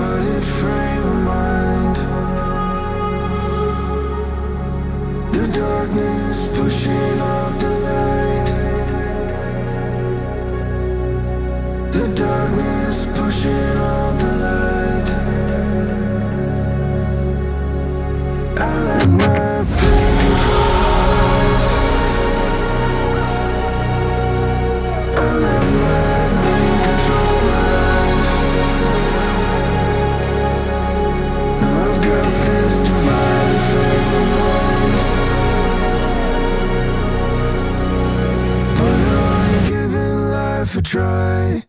flooded frame of mind. The darkness pushing out the light. The darkness try